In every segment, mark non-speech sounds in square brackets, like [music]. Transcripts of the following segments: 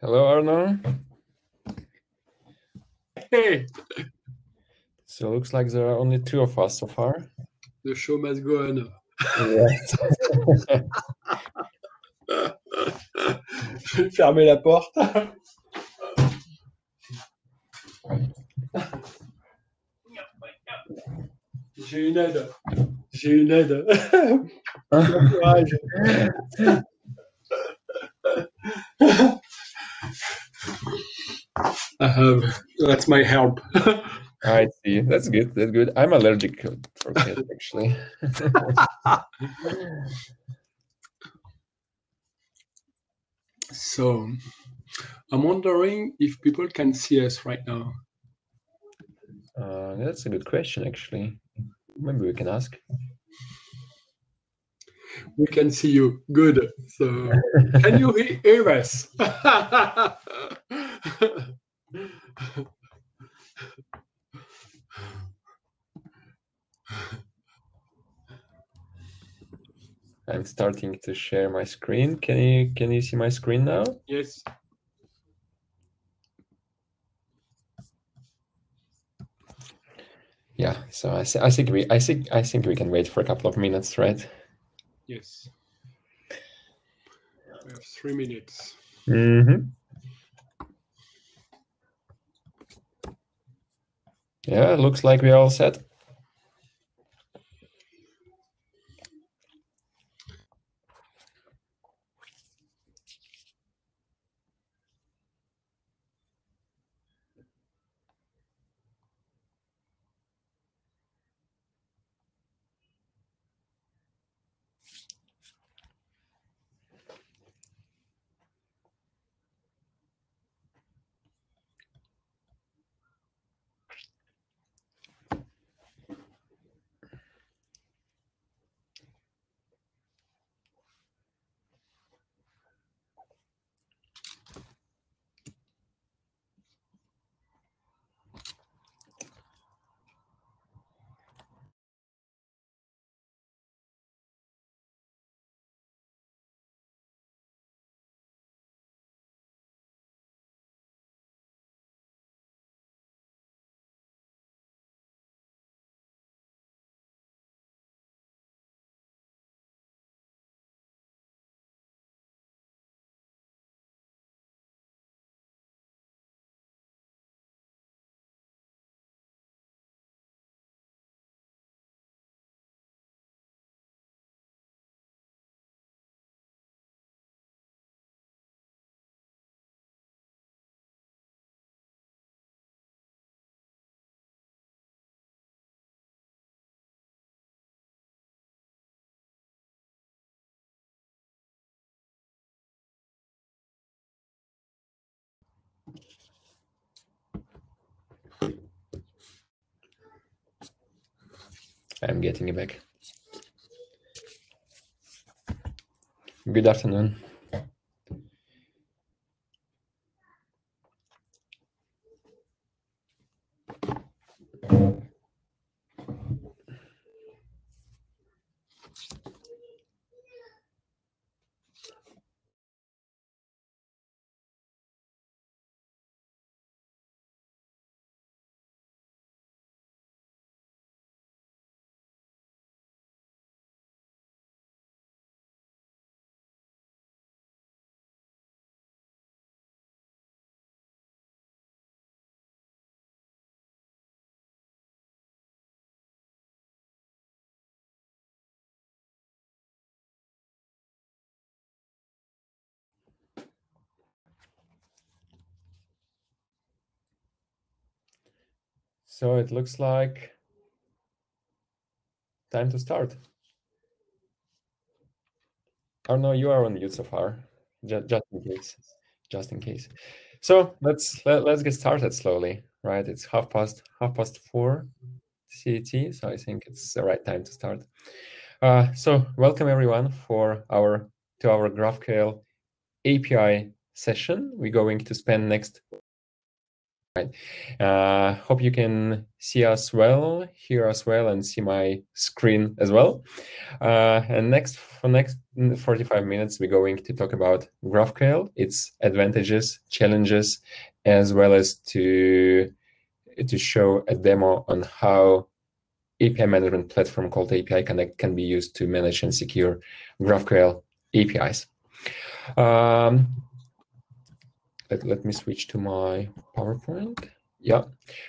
Hello, Arno. Hey, So looks like there are only two of us so far. the show must go on. Yes. Je vais [laughs] fermer la porte. J'ai une aide. J'ai une aide. Bon courage. [laughs] I have. That's my help. [laughs] I see. That's good. That's good. I'm allergic for cats [laughs] actually. So, I'm wondering if people can see us right now. Uh, that's a good question actually. Maybe we can ask. We can see you. Good. So, can you hear us? [laughs] I'm starting to share my screen. Can you can you see my screen now? yes. Yeah. So I, I think we I think I think we can wait for a couple of minutes, right? Yes. We have three minutes. Mm-hmm. Yeah, looks like we're all set. I'm getting it back. Good afternoon. So it looks like time to start. Arno, you are on mute so far, just, just in case, just in case. So let's let, let's get started slowly, right? It's half past half past four CET, so I think it's the right time to start. Uh, so welcome everyone for our to our GraphQL API session. We're going to spend next Uh, hope you can see us well, hear us well, and see my screen as well. Uh, and next, for next 45 minutes, we're going to talk about GraphQL, its advantages, challenges, as well as to to show a demo on how API management platform called API Connect can be used to manage and secure GraphQL APIs. Um, let, let me switch to my PowerPoint. Yeah.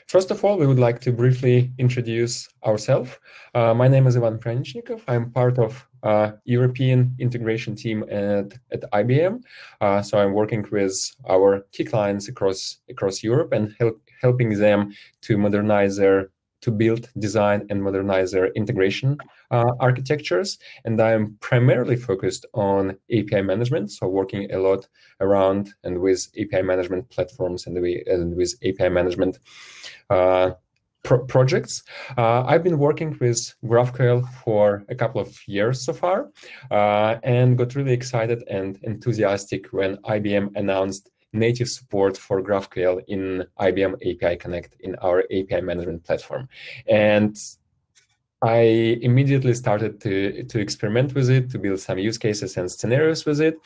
First of all, we would like to briefly introduce ourselves. Uh, my name is Ivan Pryanichnikov. I'm part of uh, European integration team at, at IBM. Uh, so I'm working with our key clients across across Europe and help, helping them to modernize their to build, design, and modernize their integration uh, architectures. And I'm primarily focused on API management, so working a lot around and with API management platforms and, we, and with API management uh, pro projects. Uh, I've been working with GraphQL for a couple of years so far, uh, and got really excited and enthusiastic when IBM announced native support for GraphQL in IBM API Connect in our API management platform. And I immediately started to, to experiment with it, to build some use cases and scenarios with it.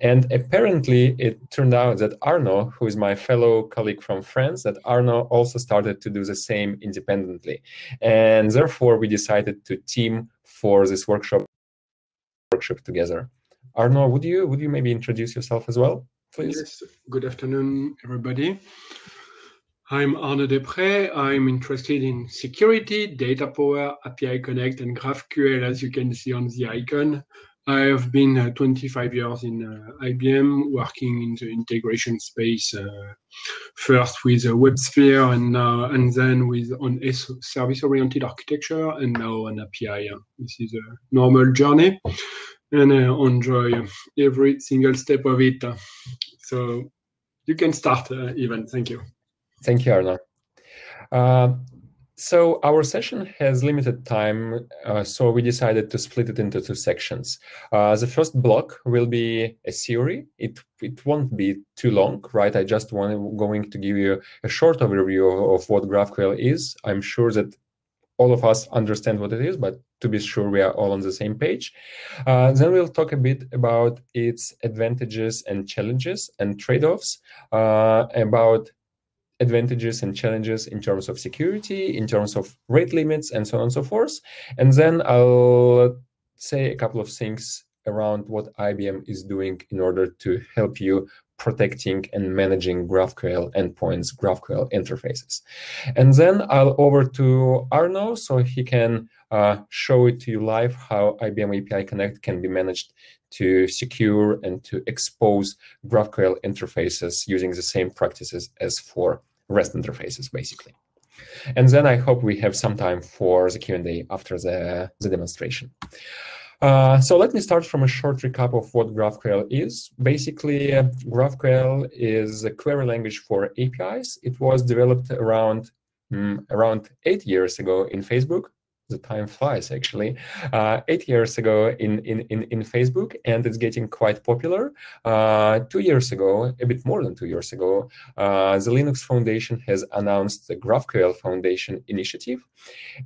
And apparently it turned out that Arno, who is my fellow colleague from France, that Arno also started to do the same independently. And therefore we decided to team for this workshop workshop together. Arno, would you would you maybe introduce yourself as well? Please. Yes, good afternoon, everybody. I'm Arnauld Desprets. I'm interested in security, DataPower, API Connect, and GraphQL, as you can see on the icon. I have been uh, 25 years in uh, IBM, working in the integration space, uh, first with WebSphere and and then with on service-oriented architecture, and now on API. This is a normal journey and I enjoy every single step of it. So you can start, uh, Ivan. Thank you. Thank you, Arna. Uh, so our session has limited time, uh, so we decided to split it into two sections. Uh, the first block will be a theory. It it won't be too long, right? I just want going to give you a short overview of what GraphQL is. I'm sure that all of us understand what it is, but to be sure we are all on the same page. Uh, then we'll talk a bit about its advantages and challenges and trade-offs, uh, about advantages and challenges in terms of security, in terms of rate limits, and so on and so forth. And then I'll say a couple of things around what IBM is doing in order to help you protecting and managing GraphQL endpoints, GraphQL interfaces. And then I'll over to Arno so he can uh, show it to you live how IBM API Connect can be managed to secure and to expose GraphQL interfaces using the same practices as for REST interfaces, basically. And then I hope we have some time for the Q&A after the, the demonstration. Uh, so let me start from a short recap of what GraphQL is. Basically, GraphQL is a query language for APIs. It was developed around mm, around eight years ago in Facebook the time flies actually. Uh, eight years ago in, in in in facebook and it's getting quite popular. Uh, two years ago a bit more than two years ago uh, the linux foundation has announced the graphql foundation initiative.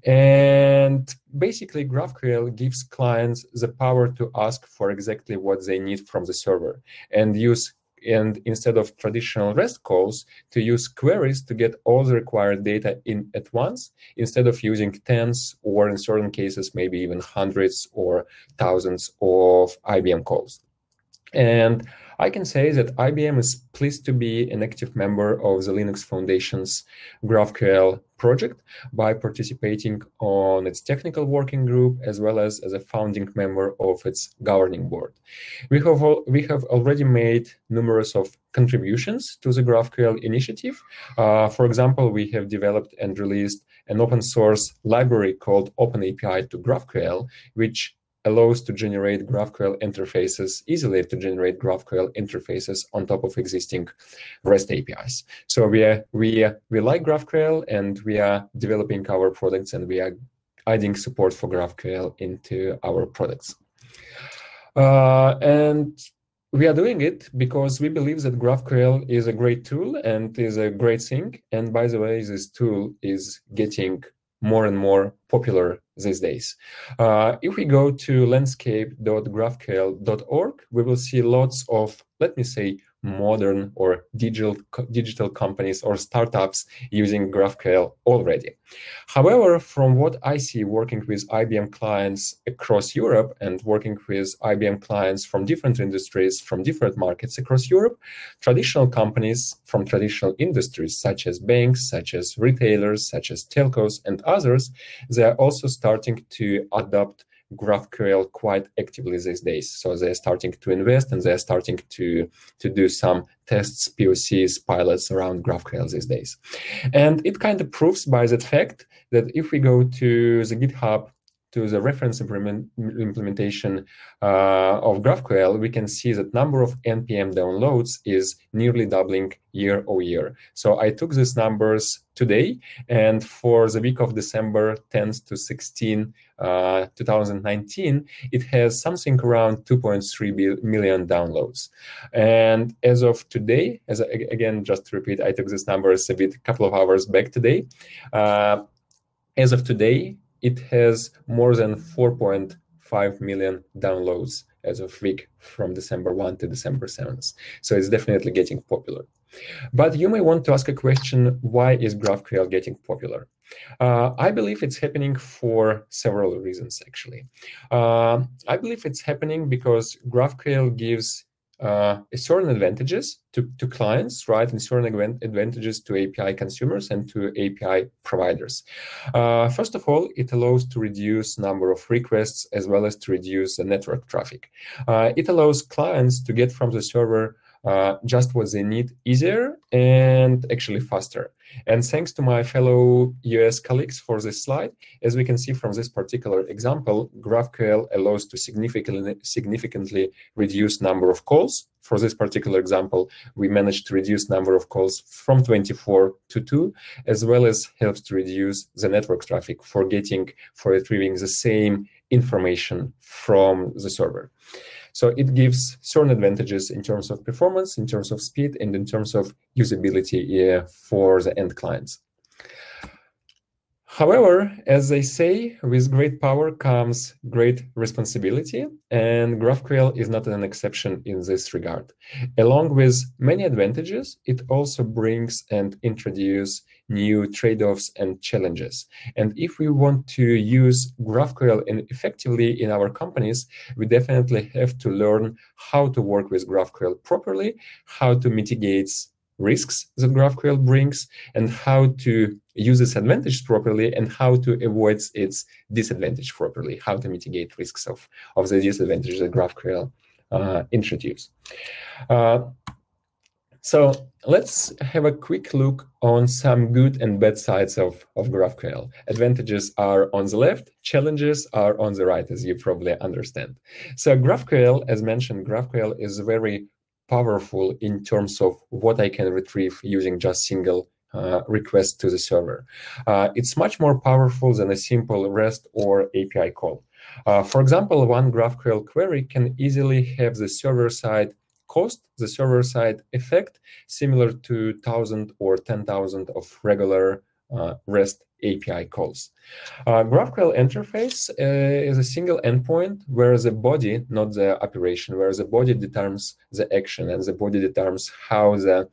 And basically graphql gives clients the power to ask for exactly what they need from the server and use and instead of traditional REST calls, to use queries to get all the required data in at once, instead of using tens or in certain cases, maybe even hundreds or thousands of IBM calls. And I can say that IBM is pleased to be an active member of the Linux Foundation's GraphQL project by participating on its technical working group as well as as a founding member of its governing board. We have, we have already made numerous of contributions to the GraphQL initiative. Uh, for example, we have developed and released an open source library called OpenAPI to GraphQL, which allows to generate GraphQL interfaces, easily to generate GraphQL interfaces on top of existing REST APIs. So we are, we, we like GraphQL and we are developing our products and we are adding support for GraphQL into our products. Uh, and we are doing it because we believe that GraphQL is a great tool and is a great thing. And by the way, this tool is getting more and more popular these days. Uh, if we go to landscape.graphql.org, we will see lots of, let me say, modern or digital digital companies or startups using GraphQL already. However, from what I see working with IBM clients across Europe and working with IBM clients from different industries, from different markets across Europe, traditional companies from traditional industries such as banks, such as retailers, such as telcos and others, they are also starting to adopt GraphQL quite actively these days. So they're starting to invest and they're starting to, to do some tests, POCs, pilots around GraphQL these days. And it kind of proves by that fact that if we go to the GitHub to the reference implement, implementation uh, of GraphQL, we can see that number of NPM downloads is nearly doubling year over year. So I took these numbers today, and for the week of December 10th to 16, uh, 2019, it has something around 2.3 million downloads. And as of today, as I, again, just to repeat, I took these numbers a bit, a couple of hours back today. Uh, as of today, it has more than 4.5 million downloads as of week from December 1 to December 7th. So it's definitely getting popular. But you may want to ask a question, why is GraphQL getting popular? Uh, I believe it's happening for several reasons, actually. Uh, I believe it's happening because GraphQL gives uh, certain advantages to, to clients, right, and certain advantages to API consumers and to API providers. Uh, first of all, it allows to reduce number of requests as well as to reduce the network traffic. Uh, it allows clients to get from the server uh, just what they need easier and actually faster. And thanks to my fellow US colleagues for this slide, as we can see from this particular example, GraphQL allows to significantly, significantly reduce number of calls. For this particular example, we managed to reduce number of calls from 24 to 2, as well as helps to reduce the network traffic for getting, for retrieving the same information from the server. So it gives certain advantages in terms of performance, in terms of speed, and in terms of usability uh, for the end clients. However, as they say, with great power comes great responsibility, and GraphQL is not an exception in this regard. Along with many advantages, it also brings and introduces new trade-offs and challenges. And if we want to use GraphQL effectively in our companies, we definitely have to learn how to work with GraphQL properly, how to mitigate risks that GraphQL brings and how to use its advantage properly and how to avoid its disadvantage properly, how to mitigate risks of, of the disadvantages that GraphQL uh, introduce. Uh, so let's have a quick look on some good and bad sides of, of GraphQL. Advantages are on the left, challenges are on the right, as you probably understand. So GraphQL, as mentioned, GraphQL is very powerful in terms of what I can retrieve using just single uh, request to the server. Uh, it's much more powerful than a simple REST or API call. Uh, for example, one GraphQL query can easily have the server-side cost, the server-side effect, similar to 1,000 or 10,000 of regular uh, REST API calls. Uh, GraphQL interface uh, is a single endpoint where the body, not the operation, where the body determines the action and the body determines how the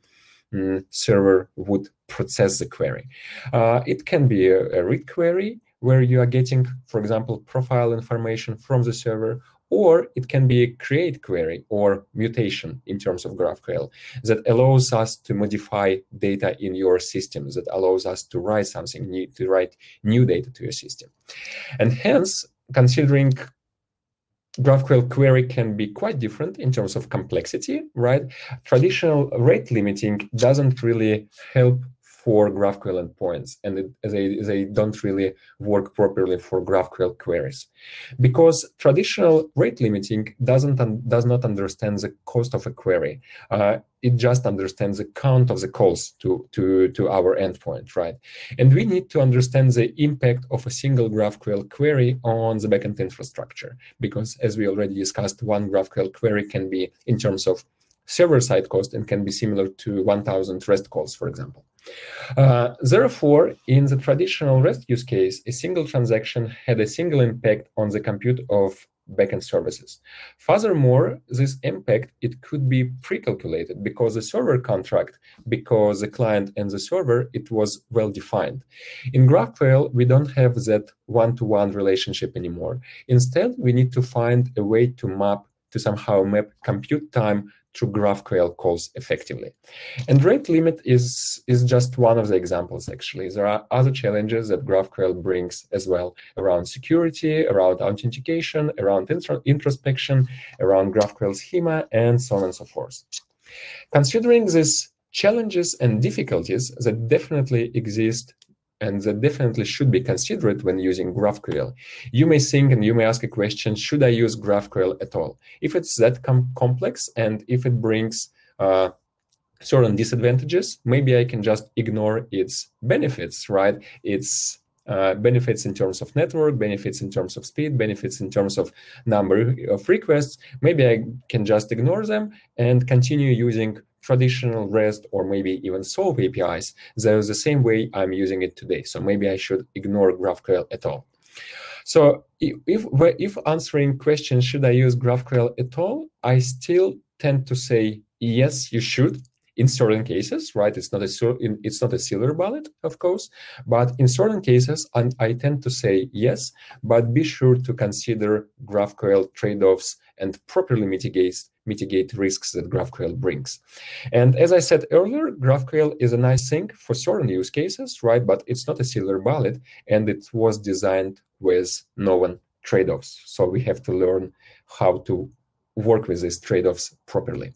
um, server would process the query. Uh, it can be a, a read query where you are getting, for example, profile information from the server, or it can be a create query or mutation in terms of GraphQL that allows us to modify data in your system, that allows us to write something new, to write new data to your system. And hence, considering GraphQL query can be quite different in terms of complexity, right? Traditional rate limiting doesn't really help for GraphQL endpoints, and they, they don't really work properly for GraphQL queries. Because traditional rate limiting doesn't does not understand the cost of a query. Uh, it just understands the count of the calls to, to, to our endpoint, right? And we need to understand the impact of a single GraphQL query on the backend infrastructure, because as we already discussed, one GraphQL query can be in terms of server-side cost and can be similar to 1,000 REST calls, for example. Uh, therefore, in the traditional REST use case, a single transaction had a single impact on the compute of backend services. Furthermore, this impact, it could be pre-calculated because the server contract, because the client and the server, it was well defined. In GraphQL, we don't have that one-to-one -one relationship anymore. Instead, we need to find a way to map, to somehow map compute time to GraphQL calls effectively. And rate limit is, is just one of the examples, actually. There are other challenges that GraphQL brings as well around security, around authentication, around introspection, around GraphQL schema, and so on and so forth. Considering these challenges and difficulties that definitely exist and that definitely should be considered when using GraphQL. You may think and you may ask a question, should I use GraphQL at all? If it's that com complex and if it brings uh, certain disadvantages, maybe I can just ignore its benefits, right? Its uh, benefits in terms of network, benefits in terms of speed, benefits in terms of number of requests. Maybe I can just ignore them and continue using traditional REST or maybe even SOAP APIs, they're the same way I'm using it today. So maybe I should ignore GraphQL at all. So if, if answering questions, should I use GraphQL at all? I still tend to say, yes, you should in certain cases, right? It's not a it's not a silver bullet, of course, but in certain cases, and I tend to say yes, but be sure to consider GraphQL trade-offs and properly mitigate mitigate risks that GraphQL brings. And as I said earlier, GraphQL is a nice thing for certain use cases, right? But it's not a silver bullet, and it was designed with known trade-offs. So we have to learn how to work with these trade-offs properly.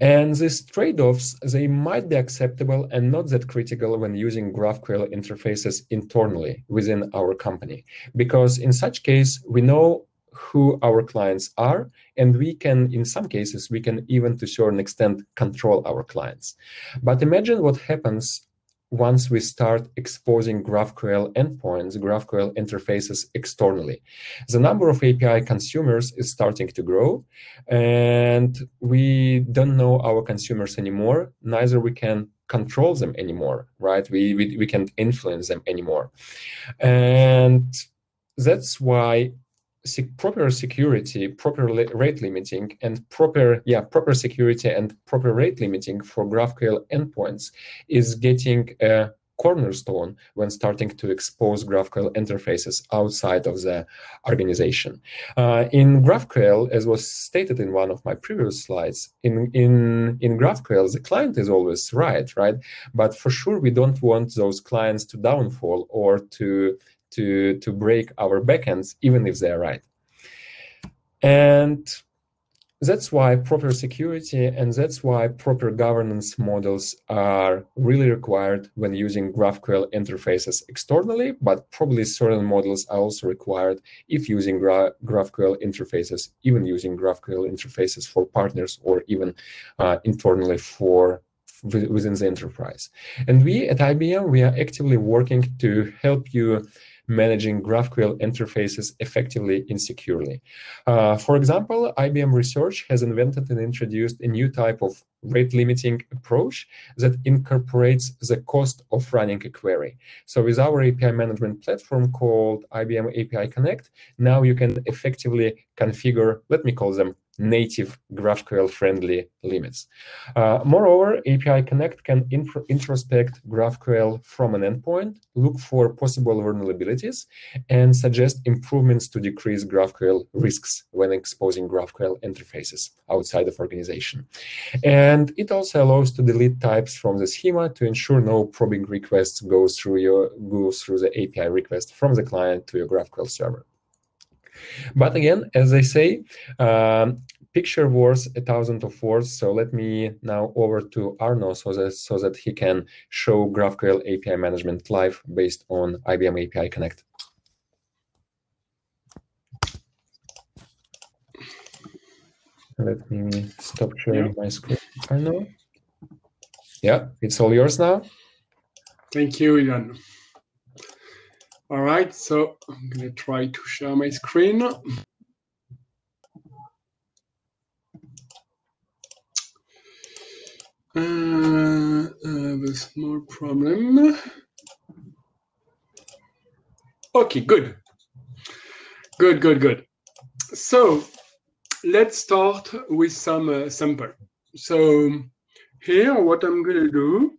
And these trade-offs, they might be acceptable and not that critical when using GraphQL interfaces internally within our company. Because in such case, we know who our clients are, and we can, in some cases, we can even to certain extent control our clients. But imagine what happens once we start exposing GraphQL endpoints, GraphQL interfaces externally. The number of API consumers is starting to grow, and we don't know our consumers anymore, neither we can control them anymore, right? We, we, we can't influence them anymore. And that's why proper security, proper rate limiting, and proper yeah proper security and proper rate limiting for GraphQL endpoints is getting a cornerstone when starting to expose GraphQL interfaces outside of the organization. Uh, in GraphQL, as was stated in one of my previous slides, in, in, in GraphQL, the client is always right, right? But for sure, we don't want those clients to downfall or to to, to break our backends, even if they're right. And that's why proper security and that's why proper governance models are really required when using GraphQL interfaces externally, but probably certain models are also required if using Gra GraphQL interfaces, even using GraphQL interfaces for partners or even uh, internally for within the enterprise. And we at IBM, we are actively working to help you managing GraphQL interfaces effectively and securely. Uh, for example, IBM Research has invented and introduced a new type of rate limiting approach that incorporates the cost of running a query. So with our API management platform called IBM API Connect, now you can effectively configure, let me call them native GraphQL-friendly limits. Uh, moreover, API Connect can introspect GraphQL from an endpoint, look for possible vulnerabilities, and suggest improvements to decrease GraphQL risks when exposing GraphQL interfaces outside of organization. And it also allows to delete types from the schema to ensure no probing requests go through your go through the API request from the client to your GraphQL server. But again, as I say, um, picture worth a thousand of words. So let me now over to Arno so that so that he can show GraphQL API management live based on IBM API Connect. Let me stop sharing yeah. my screen. Arno. Yeah, it's all yours now. Thank you, Ivan. All right, so I'm going to try to share my screen. Uh, I have a small problem. Okay, good. Good, good, good. So let's start with some uh, sample. So here, what I'm going to do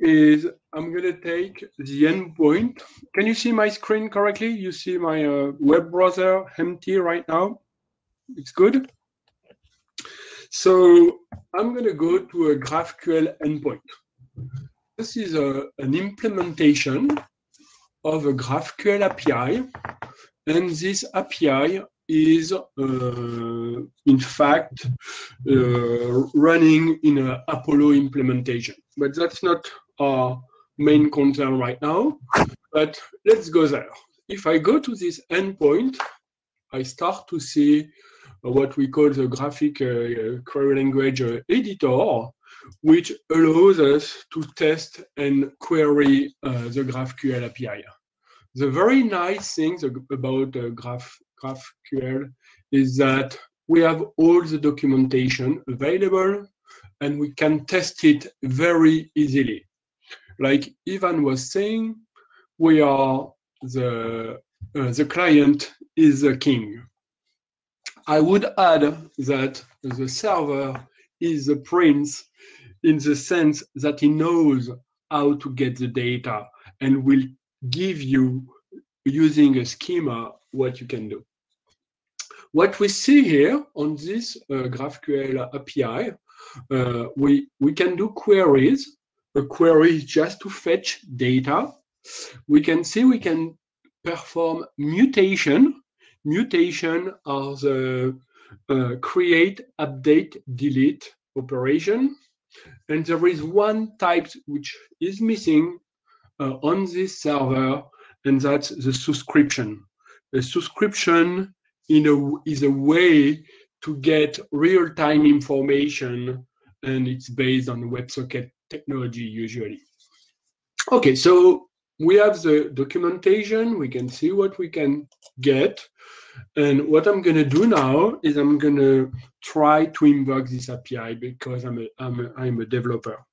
is I'm going to take the endpoint. Can you see my screen correctly? You see my uh, web browser empty right now? It's good? So I'm going to go to a GraphQL endpoint. This is a, an implementation of a GraphQL API. And this API is uh, in fact uh, running in an Apollo implementation. But that's not our main concern right now. But let's go there. If I go to this endpoint, I start to see what we call the graphic uh, query language uh, editor, which allows us to test and query uh, the GraphQL API. The very nice thing about uh, Graph GraphQL is that we have all the documentation available and we can test it very easily. Like Ivan was saying, we are the, uh, the client is the king. I would add that the server is the prince in the sense that he knows how to get the data and will give you using a schema what you can do. What we see here on this uh, GraphQL API, uh, we, we can do queries. A query just to fetch data. We can see we can perform mutation. Mutation are the uh, create, update, delete operation. And there is one type which is missing uh, on this server, and that's the subscription. A subscription in a, is a way to get real-time information, and it's based on WebSocket technology usually. Okay, so we have the documentation. We can see what we can get. And what I'm going to do now is I'm going to try to invoke this API because I'm a, I'm a, I'm a developer.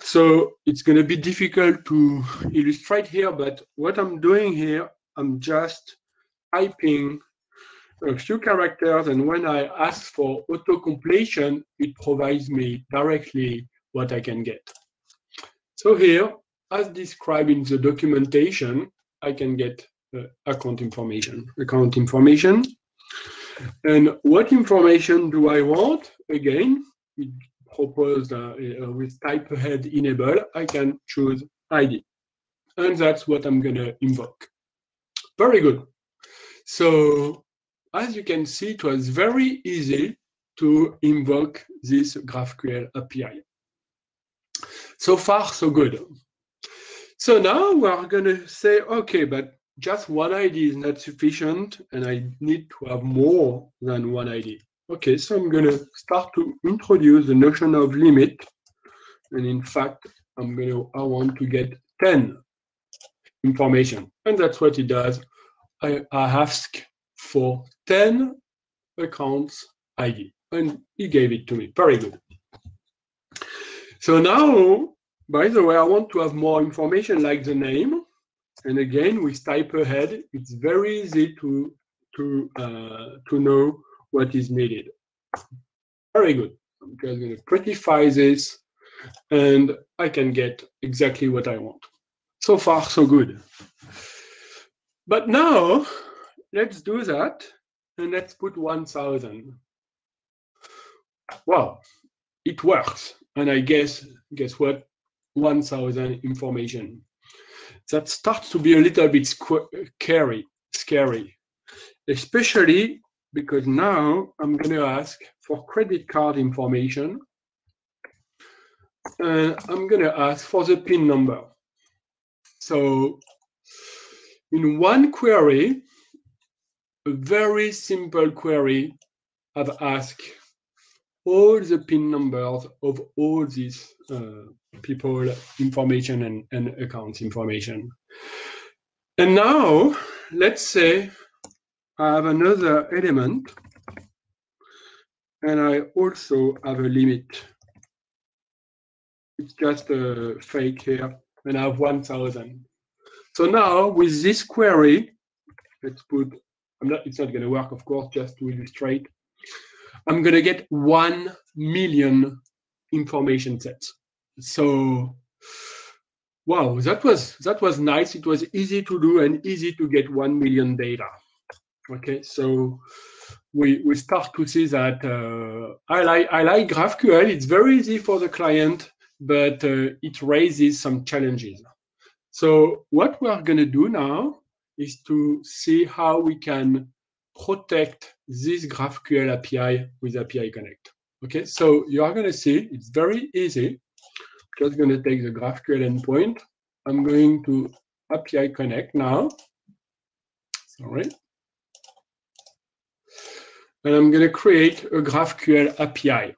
So it's going to be difficult to illustrate here, but what I'm doing here, I'm just typing a few characters, and when I ask for auto-completion, it provides me directly what I can get. So here, as described in the documentation, I can get uh, account information. Account information. And what information do I want? Again, we propose uh, uh, with type ahead enable, I can choose ID. And that's what I'm to invoke. Very good. So as you can see, it was very easy to invoke this GraphQL API. So far, so good. So now we're going to say, okay, but just one ID is not sufficient, and I need to have more than one ID. Okay, so I'm going to start to introduce the notion of limit. And in fact, I'm going to, I want to get 10 information. And that's what it does. I, I ask for 10 accounts ID. And he gave it to me. Very good. So now, by the way, I want to have more information like the name. And again, with type ahead, it's very easy to, to, uh, to know what is needed. Very good. I'm just going to prettify this and I can get exactly what I want. So far, so good. But now, let's do that and let's put 1000. Well, it works. And I guess, guess what? 1000 information. That starts to be a little bit scary, scary, especially because now I'm going to ask for credit card information. And I'm going to ask for the PIN number. So in one query, a very simple query, I've asked all the PIN numbers of all these uh, people information and, and accounts information. And now, let's say I have another element and I also have a limit. It's just a fake here and I have 1000. So now with this query, let's put, I'm not, it's not going to work, of course, just to illustrate. I'm going to get 1 million information sets. So, wow, that was that was nice. It was easy to do and easy to get 1 million data. Okay, so we we start to see that uh, I like I like GraphQL. It's very easy for the client, but uh, it raises some challenges. So what we are going to do now is to see how we can protect this GraphQL API with API Connect. Okay, so you are going to see it's very easy. Just going to take the GraphQL endpoint. I'm going to API Connect now. Sorry. And I'm going to create a GraphQL API.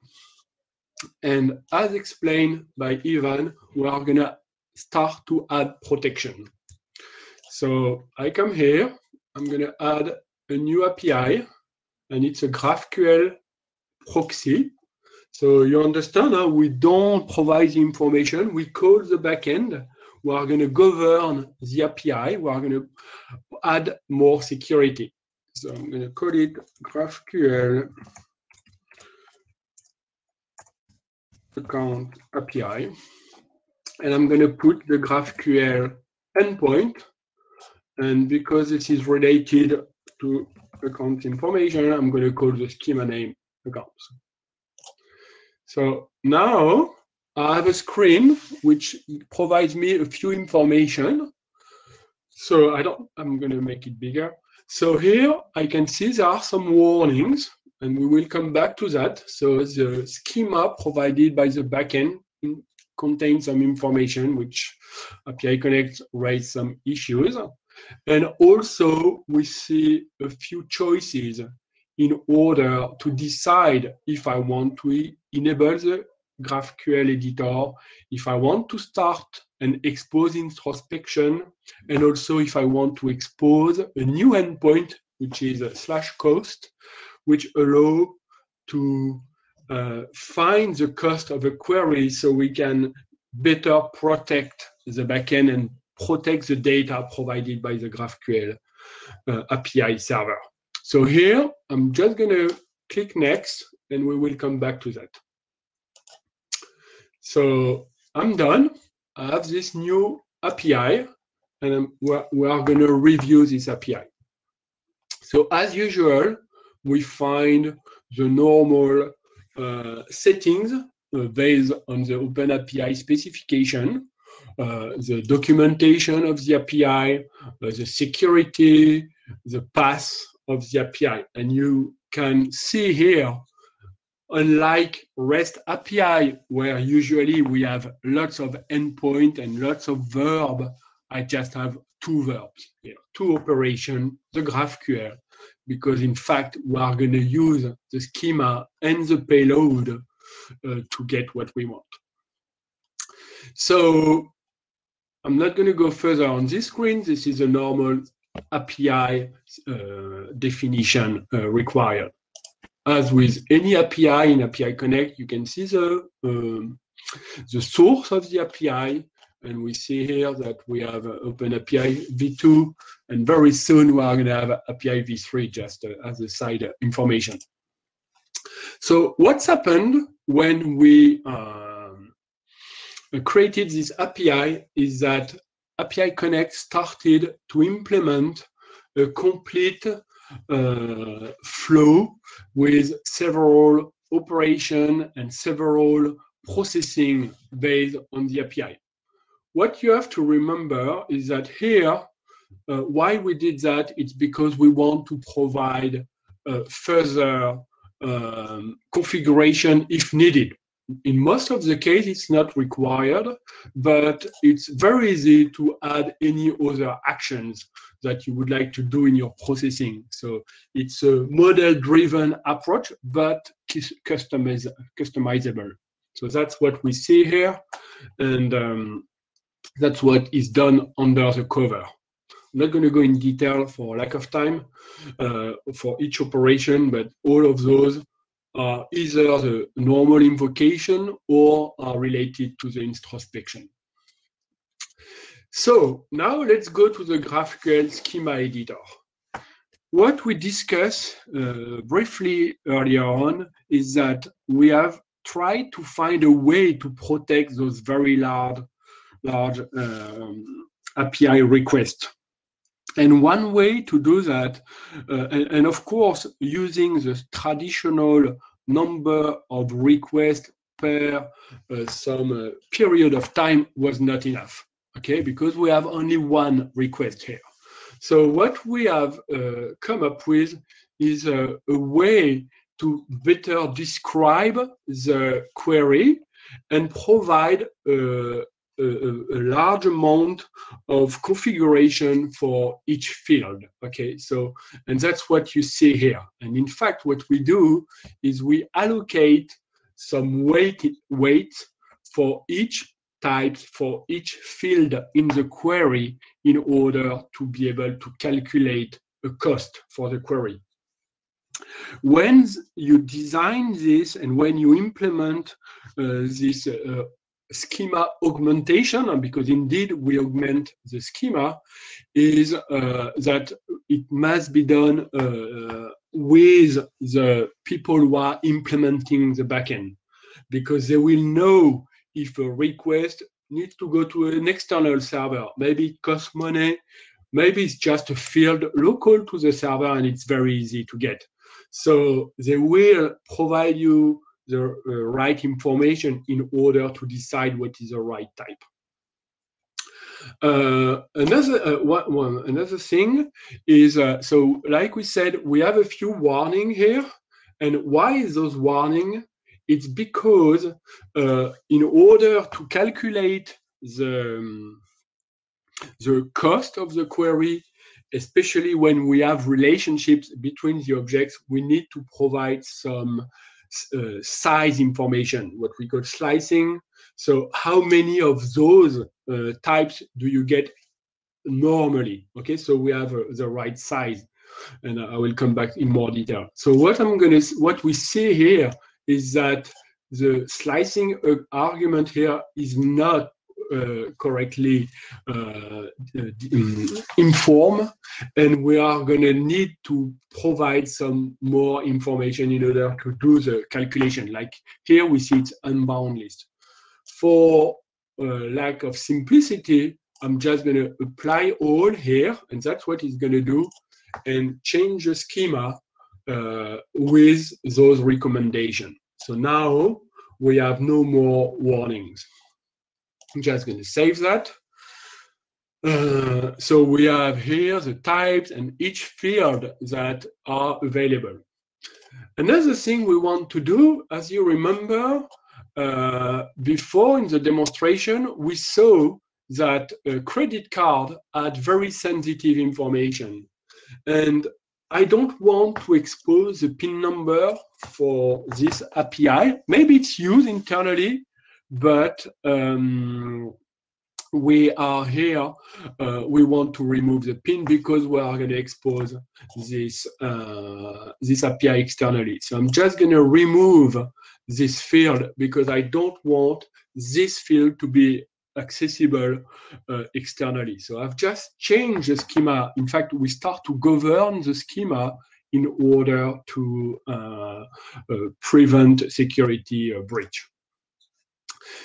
And as explained by Ivan, we are going to start to add protection. So I come here, I'm going to add a new API, and it's a GraphQL proxy. So you understand how we don't provide the information, we call the backend, we are going to govern the API, we are going to add more security. So I'm going to call it GraphQL account API. And I'm going to put the GraphQL endpoint. And because this is related to account information, I'm going to call the schema name accounts. So now I have a screen which provides me a few information. So I don't, I'm going to make it bigger. So here I can see there are some warnings and we will come back to that. So the schema provided by the backend contains some information which API Connect raised some issues. And also we see a few choices in order to decide if I want to enable the GraphQL editor, if I want to start and expose introspection, and also if I want to expose a new endpoint, which is a slash cost, which allow to uh, find the cost of a query so we can better protect the backend and protect the data provided by the GraphQL uh, API server. So here, I'm just going to click next, and we will come back to that. So I'm done. I have this new API, and we're, we are going to review this API. So as usual, we find the normal uh, settings uh, based on the OpenAPI specification, the documentation of the API, uh, the security, the path of the API. And you can see here, unlike REST API, where usually we have lots of endpoint and lots of verb, I just have two verbs here, two operation, the GraphQL, because in fact, we are going to use the schema and the payload uh, to get what we want. So I'm not going to go further on this screen. This is a normal API uh, definition uh, required. As with any API in API Connect, you can see the, um, the source of the API, and we see here that we have Open API v2, and very soon we are going to have API v3 just uh, as a side information. So what's happened when we um, created this API is that API Connect started to implement a complete uh, flow with several operation and several processing based on the API. What you have to remember is that here, uh, why we did that, it's because we want to provide uh, further um, configuration if needed. In most of the case, it's not required, but it's very easy to add any other actions that you would like to do in your processing. So it's a model-driven approach, but customiz customizable. So that's what we see here, and um, that's what is done under the cover. I'm not going to go in detail for lack of time uh, for each operation, but all of those are either the normal invocation or are related to the introspection. So now let's go to the GraphQL schema editor. What we discussed uh, briefly earlier on is that we have tried to find a way to protect those very large, large um, API requests. And one way to do that, uh, and, and, of course, using the traditional number of requests per uh, some uh, period of time was not enough, okay? Because we have only one request here. So what we have uh, come up with is a, a way to better describe the query and provide uh, a, a, large amount of configuration for each field. Okay, so, and that's what you see here. And in fact, what we do is we allocate some weight, weight for each type, for each field in the query in order to be able to calculate a cost for the query. When you design this and when you implement uh, this uh, schema augmentation, because indeed we augment the schema, is uh, that it must be done uh, with the people who are implementing the backend, because they will know if a request needs to go to an external server. Maybe it costs money, maybe it's just a field local to the server and it's very easy to get. So they will provide you the uh, right information in order to decide what is the right type. Uh, another uh, one, one, another thing is uh, so like we said we have a few warning here and why is those warning it's because uh, in order to calculate the um, the cost of the query especially when we have relationships between the objects we need to provide some uh, size information, what we call slicing. So how many of those uh, types do you get normally? Okay, so we have uh, the right size, and I will come back in more detail. So what I'm gonna, what we see here is that the slicing uh, argument here is not correctly uh, um, inform and we are going to need to provide some more information in order to do the calculation. Like here we see it's unbound list. For uh, lack of simplicity i'm just going to apply all here and that's what it's going to do and change the schema uh, with those recommendations. So now we have no more warnings I'm just going to save that. Uh, so we have here the types and each field that are available. Another thing we want to do, as you remember, uh, before in the demonstration, we saw that a credit card had very sensitive information. And I don't want to expose the PIN number for this API. Maybe it's used internally, but um, we are here, uh, we want to remove the pin because we are going to expose this, uh, this API externally. So I'm just going to remove this field because I don't want this field to be accessible uh, externally. So I've just changed the schema. In fact, we start to govern the schema in order to uh, uh, prevent security uh, breach.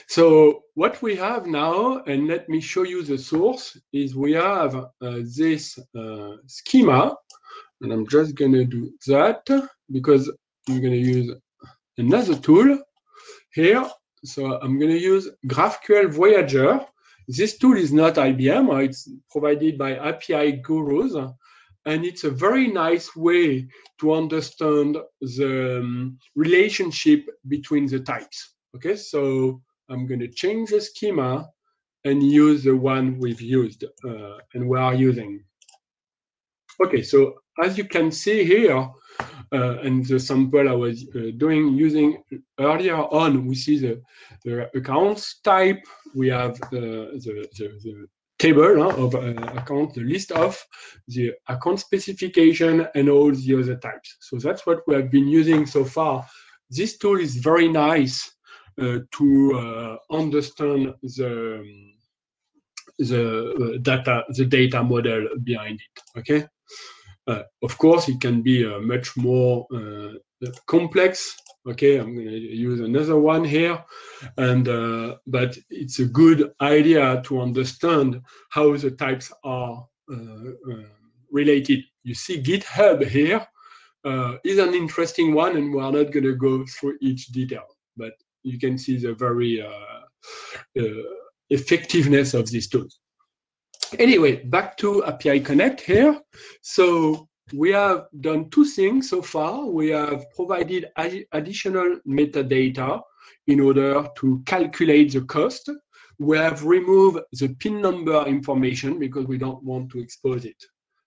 So what we have now, and let me show you the source, is we have uh, this uh, schema, and I'm just going to do that because I'm going to use another tool here. So I'm going to use GraphQL Voyager. This tool is not IBM, it's provided by API Gurus. and it's a very nice way to understand the um, relationship between the types. Okay, so I'm going to change the schema and use the one we've used uh, and we are using. Okay, so as you can see here, uh, and the sample I was uh, doing using earlier on, we see the, the accounts type, we have the, the, the, table uh, of account, the list of the account specification and all the other types. So that's what we have been using so far. This tool is very nice uh, to uh, understand the the uh, data the data model behind it. Okay. Uh, of course, it can be uh, much more uh, complex. Okay, I'm going to use another one here, and uh, but it's a good idea to understand how the types are uh, related. You see, GitHub here is an interesting one, and we are not going to go through each detail, but you can see the very uh, effectiveness of these tools. Anyway, back to API Connect here. So we have done two things so far. We have provided additional metadata in order to calculate the cost. We have removed the PIN number information because we don't want to expose it.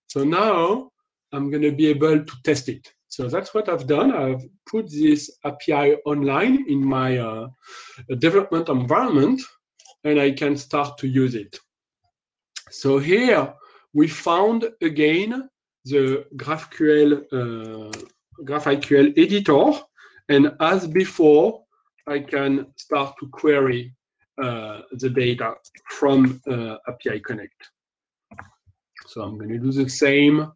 So now I'm going to be able to test it. So that's what I've done. I've put this API online in my uh, development environment, and I can start to use it. So here we found again the GraphQL, uh, GraphQL editor. And as before, I can start to query uh, the data from uh, API Connect. So I'm going to do the same,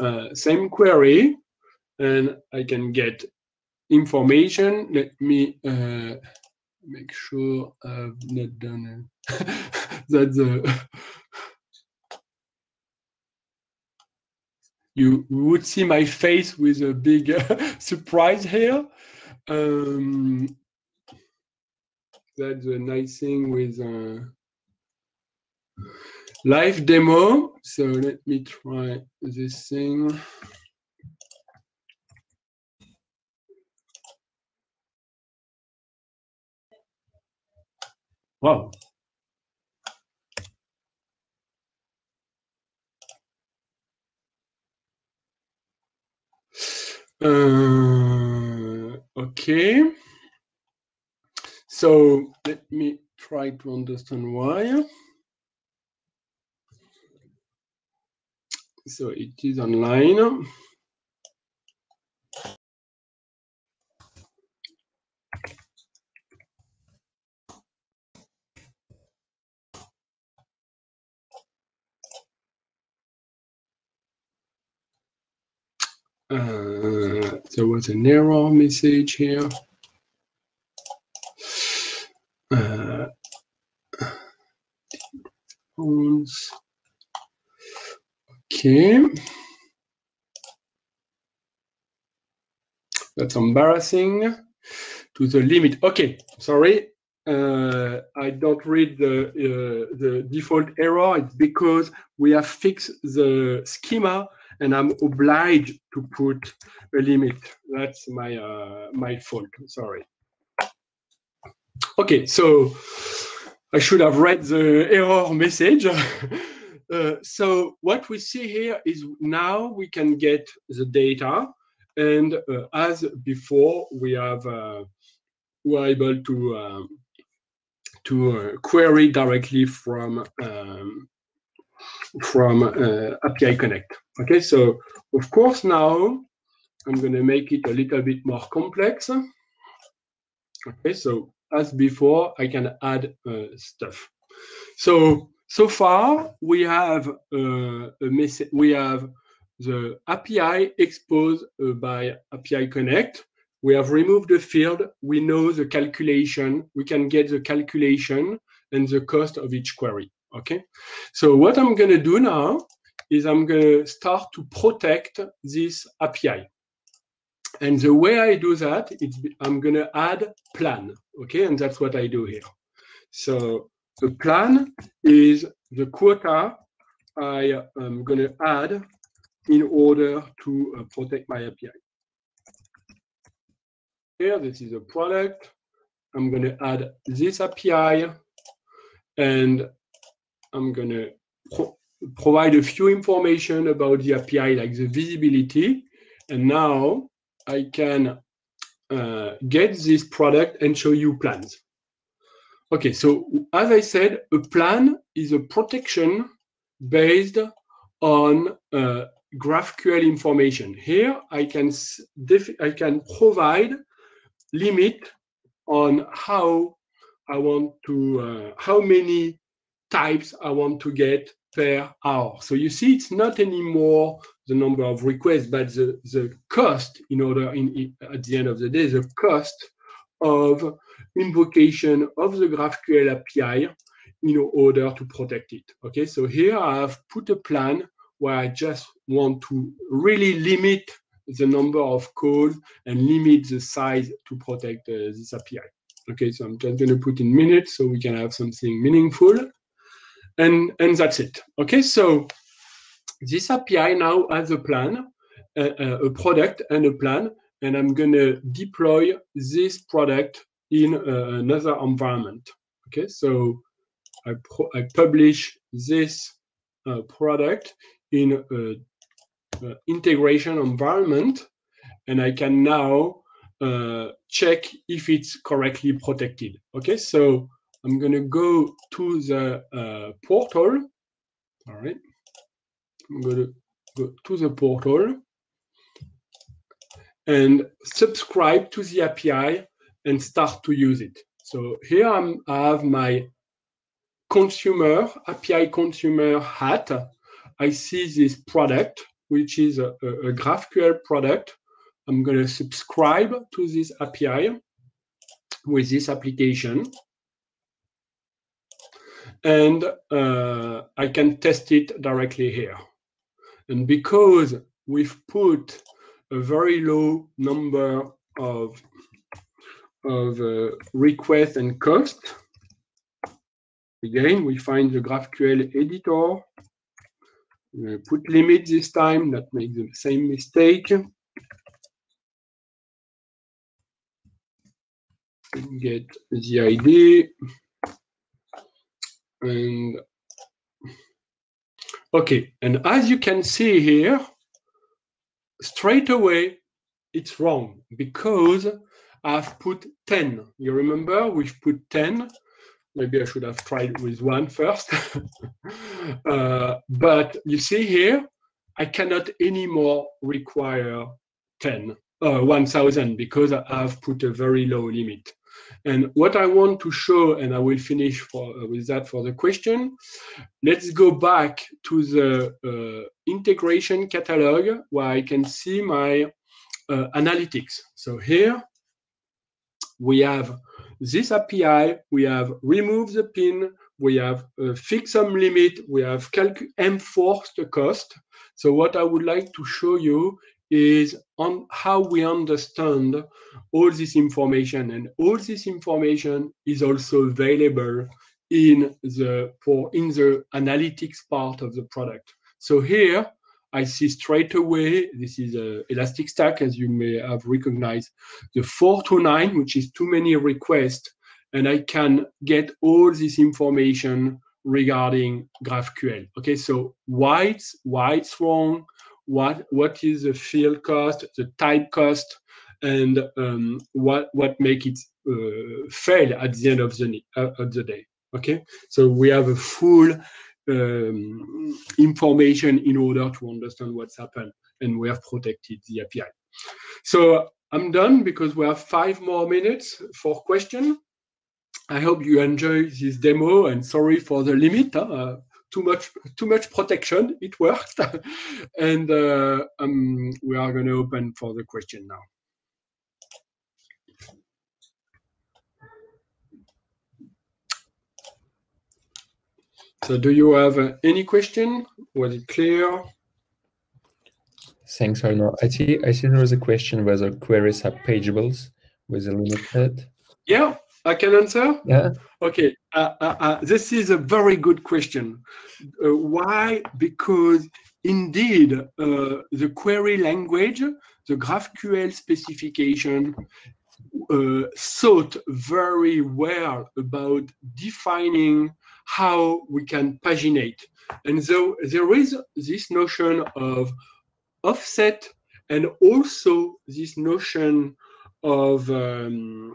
uh, same query, and I can get information. Let me uh, make sure I've not done [laughs] that the [laughs] you would see my face with a big [laughs] surprise here. Um, that's a nice thing with uh, live demo. So let me try this thing. Wow, Uh, okay. So let me try to understand why. So it is online. Uh, there was an error message here. Uh, okay. That's embarrassing. To the limit. Okay, sorry. Uh, I don't read the uh, the default error. It's because we have fixed the schema and I'm obliged to put a limit. That's my uh, my fault. Sorry. Okay, so I should have read the error message. [laughs] uh, so what we see here is now we can get the data, and uh, as before, we have uh, we're able to um, to uh, query directly from um, from uh, API Connect. Okay, so of course now I'm going to make it a little bit more complex. Okay, so as before, I can add uh, stuff. So so far we have uh, a message. We have the API exposed uh, by API Connect. We have removed the field. We know the calculation. We can get the calculation and the cost of each query. Okay, so what I'm going to do now is I'm going to start to protect this API. And the way I do that, it's, I'm going to add plan. Okay, and that's what I do here. So the plan is the quota I am going to add in order to uh, protect my API. Here, this is a product. I'm going to add this API and I'm going to pro provide a few information about the API, like the visibility. And now I can uh, get this product and show you plans. Okay, so as I said, a plan is a protection based on uh, GraphQL information. Here, I can I can provide limit on how I want to uh, how many types I want to get per hour. So you see, it's not anymore the number of requests, but the, the cost in order in, in at the end of the day, the cost of invocation of the GraphQL API in order to protect it. Okay, so here I have put a plan where I just want to really limit the number of calls and limit the size to protect uh, this API. Okay, so I'm just going to put in minutes so we can have something meaningful. And, and that's it. Okay, so this API now has a plan, uh, a product and a plan, and I'm going to deploy this product in uh, another environment. Okay, so I, I publish this uh, product in a, a, integration environment, and I can now uh, check if it's correctly protected. Okay, so I'm going to go to the uh, portal. All right, I'm going to go to the portal and subscribe to the API and start to use it. So here I'm, I have my consumer, API consumer hat. I see this product, which is a, a, GraphQL product. I'm going to subscribe to this API with this application. And uh, I can test it directly here. And because we've put a very low number of of uh, request and cost. Again, we find the GraphQL editor. put limit this time, that makes the same mistake. Get the ID. And okay, and as you can see here, straight away, it's wrong because I've put 10. You remember we've put 10. Maybe I should have tried with one first. [laughs] uh, but you see here, I cannot anymore require 10, uh, 1000 because I've put a very low limit. And what I want to show, and I will finish for, uh, with that for the question, let's go back to the uh, integration catalog where I can see my uh, analytics. So here, we have this API, we have remove the pin, we have uh, fixed some limit, we have enforced the cost. So what I would like to show you is on how we understand all this information and all this information is also available in the for in the analytics part of the product so here I see straight away, this is a elastic stack as you may have recognized, the 429, which is too many requests, and I can get all this information regarding GraphQL. Okay, so why it's, why it's wrong, what, what is the field cost, the type cost, and um, what, what make it uh, fail at the end of the, uh, of the day. Okay, so we have a full um, information in order to understand what's happened and we have protected the API. So I'm done because we have five more minutes for question. I hope you enjoy this demo and sorry for the limit. Uh, too much, too much protection. [laughs] It works, and uh, um, we are going to open for the question now. So do you have uh, any question? Was it clear? Thanks, Arnauld. I see, I see there was a question whether queries are pageables with a limit head. Yeah, I can answer? Yeah. Okay. Uh, uh, uh, this is a very good question. Why? Because indeed, the query language, the GraphQL specification, thought very well about defining how we can paginate. And so there is this notion of offset and also this notion of um,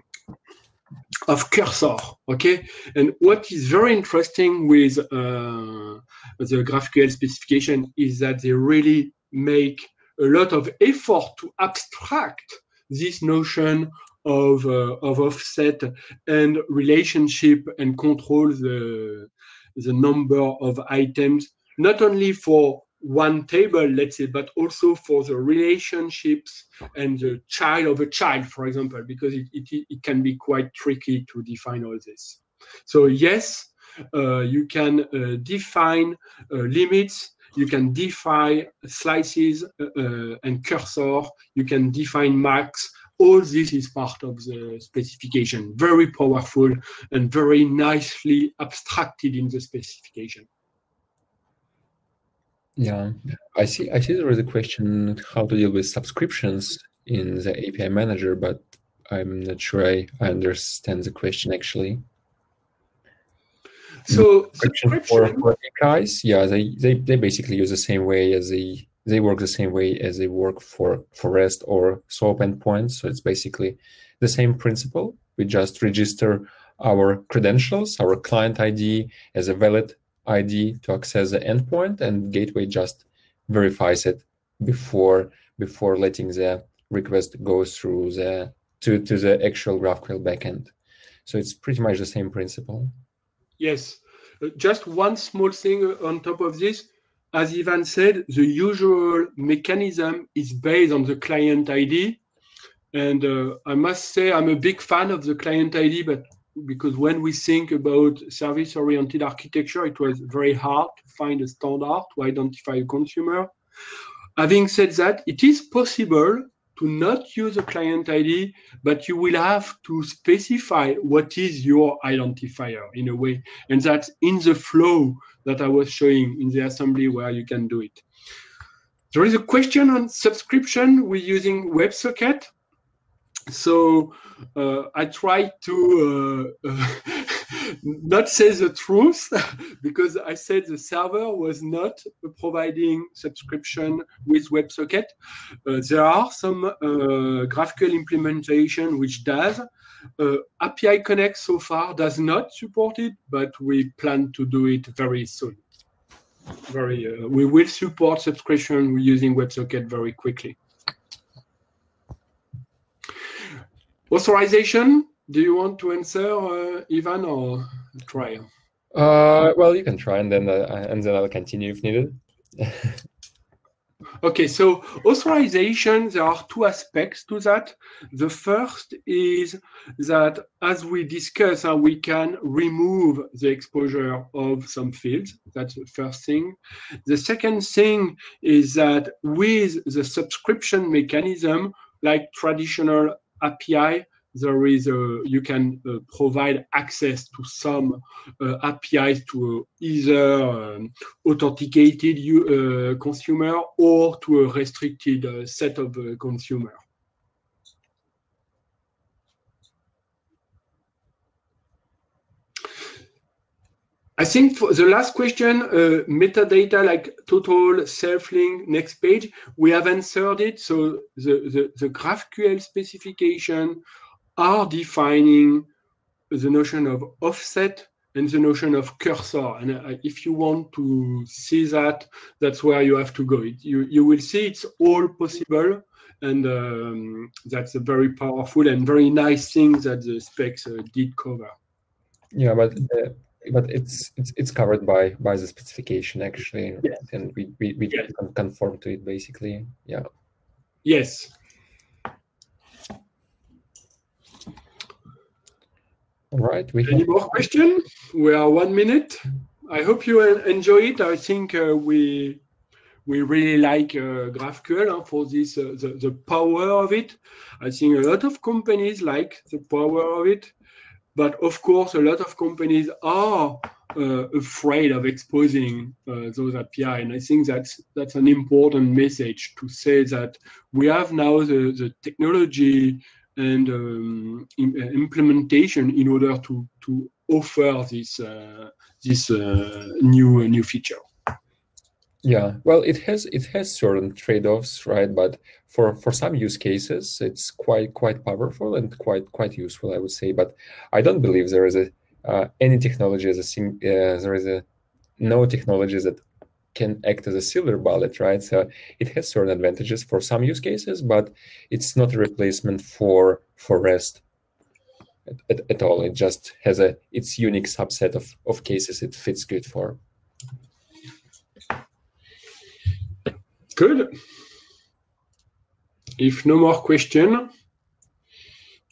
of cursor okay? And what is very interesting with uh, the graphql specification is that they really make a lot of effort to abstract this notion of, uh, of offset and relationship and control the, the number of items not only for one table, let's say, but also for the relationships and the child of a child, for example, because it, it, it can be quite tricky to define all this. So yes, uh, you can uh, define uh, limits, you can define slices uh, uh, and cursor, you can define max. All this is part of the specification, very powerful and very nicely abstracted in the specification. Yeah, I see. I see there is a question how to deal with subscriptions in the API manager, but I'm not sure I, I understand the question actually. So subscription for, for APIs, yeah, they, they they basically use the same way as they they work the same way as they work for for REST or SOAP endpoints. So it's basically the same principle. We just register our credentials, our client ID as a valid ID to access the endpoint, and gateway just verifies it before before letting the request go through the to, to the actual GraphQL backend. So it's pretty much the same principle. Yes. Uh, just one small thing on top of this. As Ivan said, the usual mechanism is based on the client ID. And uh, I must say, I'm a big fan of the client ID, but because when we think about service-oriented architecture, it was very hard to find a standard to identify a consumer. Having said that, it is possible to not use a client ID, but you will have to specify what is your identifier in a way. And that's in the flow that I was showing in the assembly where you can do it. There is a question on subscription. We're using WebSocket so uh, I try to uh, [laughs] not say the truth [laughs] because I said the server was not providing subscription with WebSocket. Uh, there are some uh, GraphQL implementation which does. Uh, API Connect so far does not support it, but we plan to do it very soon. Very, uh, we will support subscription using WebSocket very quickly. Authorization, do you want to answer, uh, Ivan, or try? Uh, well, you can try, and then uh, and then I'll continue if needed. [laughs] okay, so authorization, there are two aspects to that. The first is that, as we discuss, uh, we can remove the exposure of some fields. That's the first thing. The second thing is that with the subscription mechanism, like traditional API, there is a, you can uh, provide access to some uh, APIs to either um, authenticated uh, consumer or to a restricted uh, set of uh, consumer. I think for the last question, uh, metadata like total, self-link, next page, we have answered it. So the, the, the GraphQL specification are defining the notion of offset and the notion of cursor. And uh, if you want to see that, that's where you have to go. It, you, you will see it's all possible. And um, that's a very powerful and very nice thing that the specs uh, did cover. Yeah, but uh, but it's it's it's covered by by the specification actually. And we we, we yes. can conform to it basically. Yeah. Yes. All right we any have... more question? We are one minute. I hope you enjoy it. I think uh, we we really like uh, GraphQL uh, for this uh, the, the power of it. I think a lot of companies like the power of it but of course, a lot of companies are uh, afraid of exposing uh, those API. And I think that's that's an important message to say that we have now the, the technology and um, uh, implementation in order to to offer this uh, this uh, new new feature. Yeah, well, it has it has certain trade-offs, right? But for for some use cases, it's quite quite powerful and quite quite useful, I would say. But I don't believe there is a uh, any technology as a sim- uh, there is a no technology that can act as a silver bullet, right? So it has certain advantages for some use cases, but it's not a replacement for for REST at, at, at all. It just has a its unique subset of of cases it fits good for. Good. If no more question,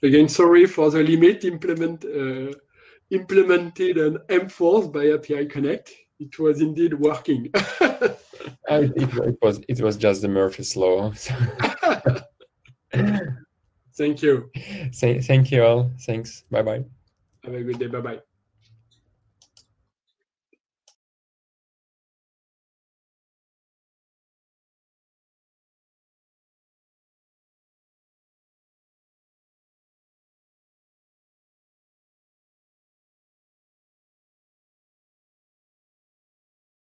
again, sorry for the limit implement, uh, implemented and enforced by API Connect. It was indeed working. [laughs] it, it, was it was just the Murphy's law. [laughs] thank you. Say, thank you all. Thanks. Bye bye. Have a good day. Bye bye.